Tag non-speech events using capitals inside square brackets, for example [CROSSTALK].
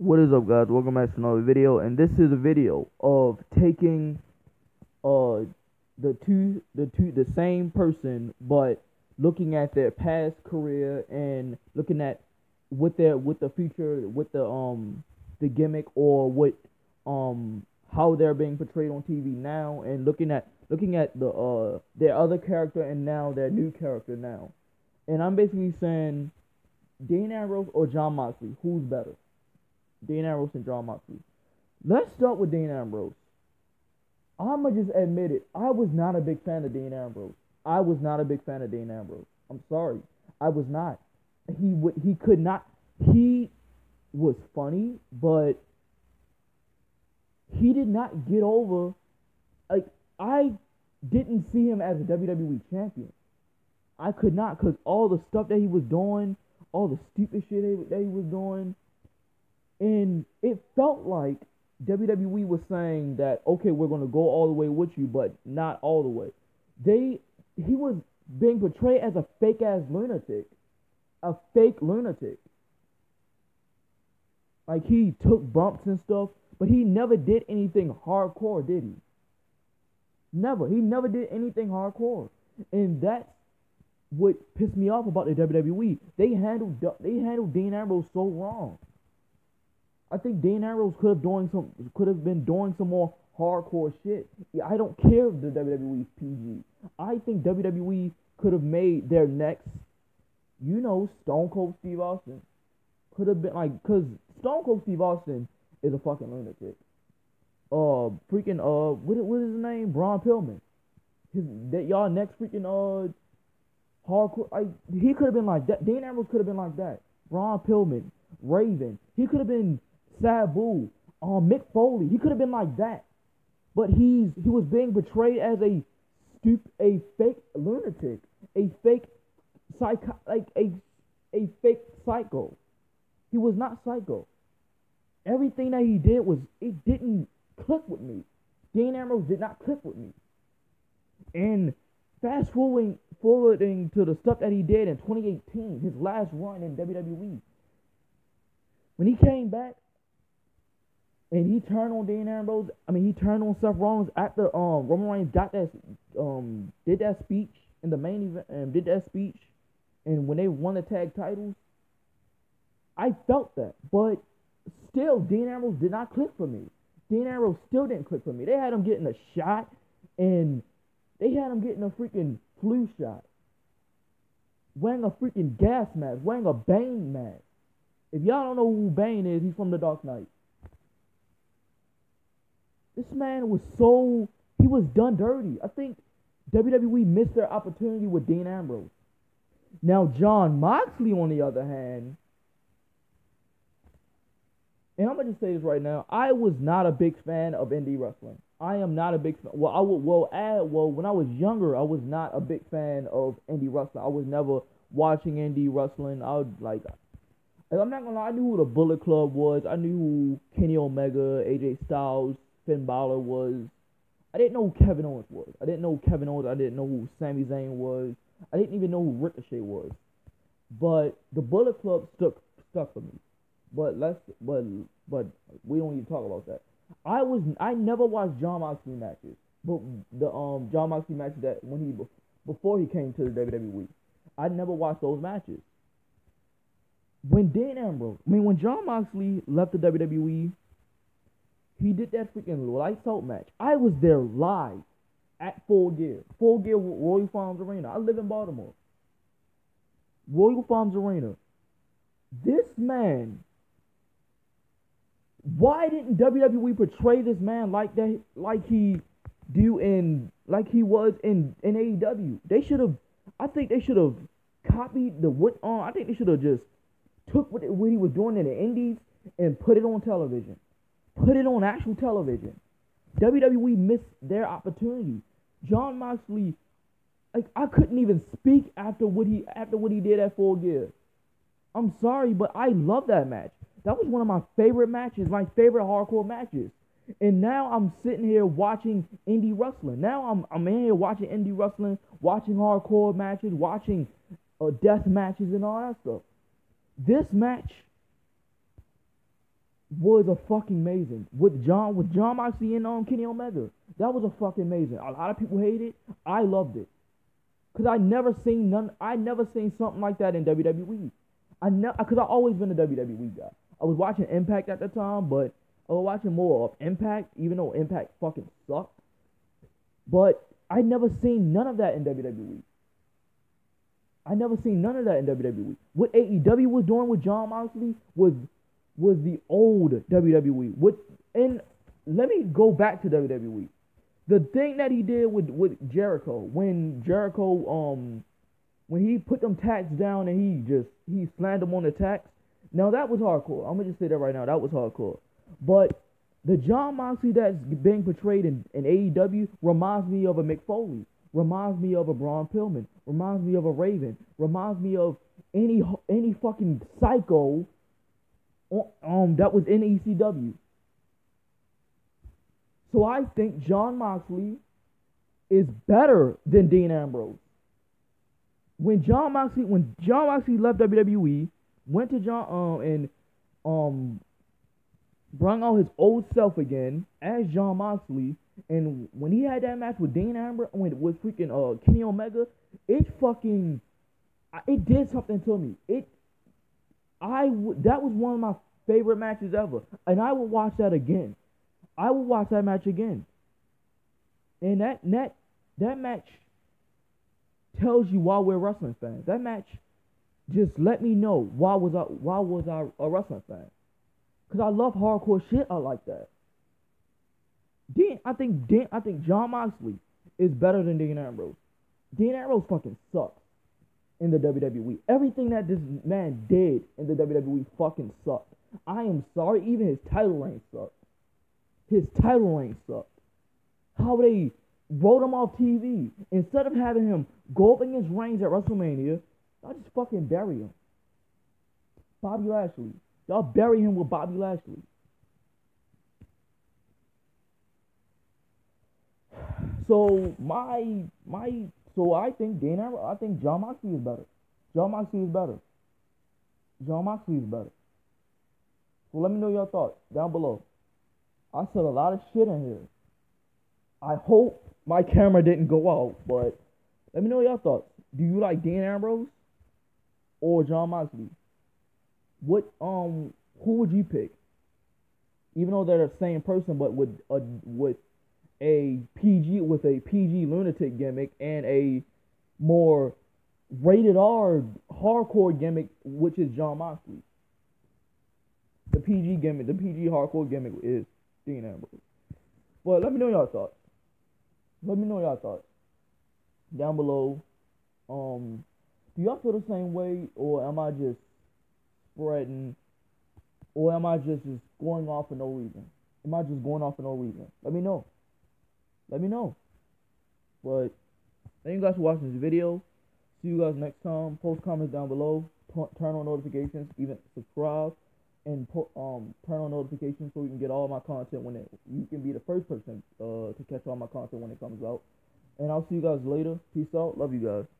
What is up guys, welcome back to another video, and this is a video of taking, uh, the two, the two, the same person, but looking at their past career and looking at what their, what the future, what the, um, the gimmick or what, um, how they're being portrayed on TV now, and looking at, looking at the, uh, their other character and now their new character now. And I'm basically saying, Dean Ambrose or Jon Moxley, who's better? Dean Ambrose and Jon Moxley. Let's start with Dean Ambrose. I'ma just admit it. I was not a big fan of Dean Ambrose. I was not a big fan of Dean Ambrose. I'm sorry. I was not. He would. He could not. He was funny, but he did not get over. Like I didn't see him as a WWE champion. I could not, cause all the stuff that he was doing, all the stupid shit that he was doing, and it felt like WWE was saying that okay, we're gonna go all the way with you, but not all the way. They he was being portrayed as a fake ass lunatic, a fake lunatic. Like he took bumps and stuff, but he never did anything hardcore, did he? Never. He never did anything hardcore, and that's what pissed me off about the WWE. They handled they handled Dean Ambrose so wrong. I think Dean Ambrose could have doing some could have been doing some more hardcore shit. I don't care if the WWE's PG. I think WWE could have made their next, you know, Stone Cold Steve Austin. Could have been like, cause Stone Cold Steve Austin is a fucking lunatic. Uh, freaking uh, what what is his name? Brian Pillman. His that y'all next freaking uh, hardcore. Like he could have been like that. Dean Ambrose could have been like that. Brian Pillman, Raven. He could have been Sabu, um, Mick Foley. He could have been like that, but he's he was being portrayed as a stup a fake lunatic, a fake psycho, like a a fake psycho. He was not psycho. Everything that he did was it didn't click with me. Dean Ambrose did not click with me. And fast forwarding forwarding to the stuff that he did in 2018, his last run in WWE. When he came back, and he turned on Dean Ambrose. I mean, he turned on Seth Rollins after um Roman Reigns got that um did that speech in the main event and did that speech, and when they won the tag titles, I felt that. But still, Dean Ambrose did not click for me. Dean Ambrose still didn't click for me. They had him getting a shot, and they had him getting a freaking flu shot, wearing a freaking gas mask, wearing a Bane mask. If y'all don't know who Bane is, he's from The Dark Knight. This man was so he was done dirty. I think WWE missed their opportunity with Dean Ambrose. Now Jon Moxley, on the other hand, and I'm gonna just say this right now, I was not a big fan of indie wrestling. I am not a big fan. Well, I would well add well when I was younger, I was not a big fan of indie wrestling. I was never watching indie wrestling. I would like I'm not gonna lie, I knew who the Bullet Club was. I knew who Kenny Omega, AJ Styles, Finn Balor was. I didn't know who Kevin Owens was. I didn't know Kevin Owens. I didn't know who Sami Zayn was. I didn't even know who Ricochet was. But the Bullet Club stuck stuck for me. But let's but but we don't need to talk about that. I was I never watched Jon Moxley matches, but the um Jon Moxley matches that when he before he came to the WWE, I never watched those matches. When Dan Ambrose, I mean when Jon Moxley left the WWE, he did that freaking lights out match. I was there live at Full Gear. Full Gear Royal Farms Arena. I live in Baltimore. Royal Farms Arena. This man. Why didn't WWE portray this man like that like he do in like he was in, in AEW? They should have I think they should have copied the what on I think they should have just took what, what he was doing in the indies and put it on television. Put it on actual television. WWE missed their opportunity. Jon Moxley, like I couldn't even speak after what he after what he did at Full Gear. I'm sorry, but I love that match. That was one of my favorite matches, my favorite hardcore matches. And now I'm sitting here watching indie wrestling. Now I'm I'm in here watching indie wrestling, watching hardcore matches, watching uh, death matches and all that stuff. This match was a fucking amazing with Jon with Jon Moxley and um Kenny Omega. That was a fucking amazing. A lot of people hate it. I loved it. Cause I never seen none. I never seen something like that in WWE. I know, cause I always been a WWE guy. I was watching Impact at the time, but I was watching more of Impact, even though Impact fucking sucked. But I never seen none of that in WWE. I never seen none of that in WWE. What AEW was doing with Jon Moxley was was the old WWE. What and let me go back to WWE. The thing that he did with with Jericho when Jericho um when he put them tacks down and he just he slammed them on the tacks. Now that was hardcore. I'm gonna just say that right now. That was hardcore. But the Jon Moxley that's being portrayed in, in AEW reminds me of a Mick Foley, Reminds me of a Brian Pillman. Reminds me of a Raven. Reminds me of any any fucking psycho um that was in ECW. So I think Jon Moxley is better than Dean Ambrose. When Jon Moxley when Jon Moxley left WWE, went to John um and um brought out his old self again as Jon Moxley, and when he had that match with Dean Ambrose, with, with freaking uh Kenny Omega, it fucking it did something to me. It I w- that was one of my favorite matches ever, and I will watch that again. I will watch that match again. And that that that match tells you why we're wrestling fans. That match just let me know why was I why was I a wrestling fan? Cause I love hardcore shit. I like that. Dean, I think Dean, I think Jon Moxley is better than Dean Ambrose. Dean Ambrose fucking sucks in the WWE. Everything that this man did in the WWE fucking sucked. I am sorry, even his title reign sucked. His title reign sucked. How they wrote him off TV instead of having him go up against Reigns at WrestleMania, I just fucking bury him. Bobby Lashley. Y'all bury him with Bobby Lashley. [SIGHS] So my my so I think Dana I think Jon Moxley is better. Jon Moxley is better. Jon Moxley is better. So let me know your thoughts down below. I said a lot of shit in here. I hope my camera didn't go out, but let me know your thoughts. Do you like Dan Ambrose or Jon Moxley? What um who would you pick? Even though they're the same person, but with a with a PG with a PG lunatic gimmick and a more rated R hardcore gimmick, which is Jon Moxley. The PG gimmick, the PG hardcore gimmick is Dean Ambrose. But let me know y'all thoughts. Let me know y'all thoughts down below. Um, do y'all feel the same way, or am I just spreading, or am I just just going off for no reason? Am I just going off for no reason? Let me know. Let me know. But thank you guys for watching this video. See you guys next time. Post comments down below. turn on notifications. Even subscribe and um turn on notifications so you can get all my content when it you can be the first person uh to catch all my content when it comes out. And I'll see you guys later. Peace out. Love you guys.